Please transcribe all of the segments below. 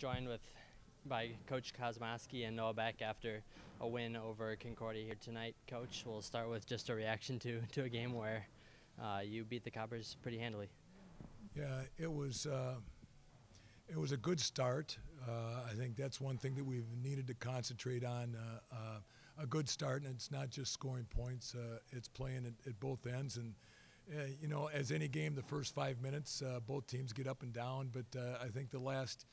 joined with by Coach Kosmoski and Noah Beck after a win over Concordia here tonight. Coach, we'll start with just a reaction to, to a game where uh, you beat the Cobbers pretty handily. Yeah, it was uh, it was a good start. Uh, I think that's one thing that we've needed to concentrate on. Uh, uh, a good start, and it's not just scoring points; uh, it's playing at, at, both ends. And you know, as any game, the first five minutes, both teams get up and down. But I think the last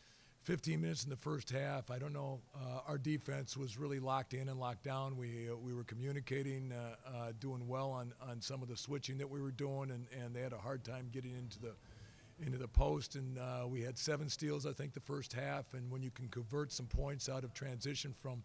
15 minutes in the first half. I don't know. Uh, our defense was really locked in and locked down. We uh, we were communicating, uh, uh, doing well on, on some of the switching that we were doing, and, and they had a hard time getting into the into the post. And uh, we had seven steals, I think, the first half. And when you can convert some points out of transition from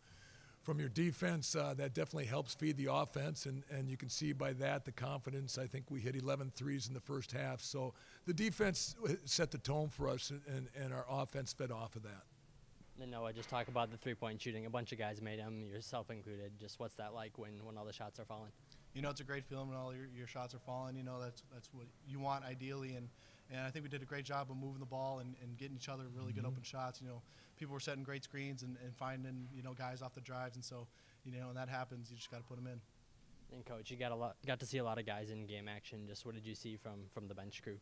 from your defense, uh, that definitely helps feed the offense. And, and you can see by that the confidence. I think we hit 11 threes in the first half. So the defense set the tone for us, and, and our offense fed off of that. And Noah, just talk about the three-point shooting. A bunch of guys made them, yourself included. Just what's that like when, when all the shots are falling? You know, it's a great feeling when all your, your shots are falling. You know, that's that's what you want ideally, and, and I think we did a great job of moving the ball and, and getting each other really good mm-hmm. open shots. You know, people were setting great screens and, and finding you know guys off the drives, and so you know when that happens, you just got to put them in. And coach, you got a lot, got to see a lot of guys in game action. Just what did you see from from the bench crew?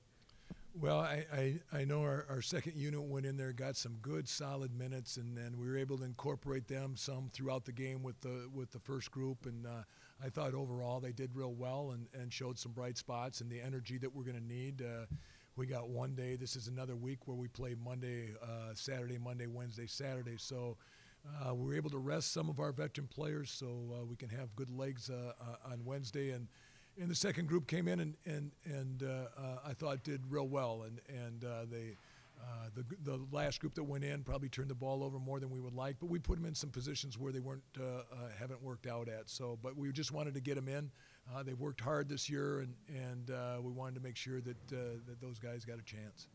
Well, I, I, I know our, our, second unit went in there, got some good solid minutes, and then we were able to incorporate them some throughout the game with the with the first group. And uh, I thought overall they did real well and, and showed some bright spots and the energy that we're going to need. Uh, we got one day. This is another week where we play Monday, uh, Saturday, Monday, Wednesday, Saturday. So uh, we were able to rest some of our veteran players so uh, we can have good legs uh, uh, on Wednesday. And and the second group came in and and and I thought did real well, and and they. Uh, the, the last group that went in probably turned the ball over more than we would like, but we put them in some positions where they weren't uh, uh, haven't worked out at. So, but we just wanted to get them in. they've worked hard this year, and and we wanted to make sure that that those guys got a chance.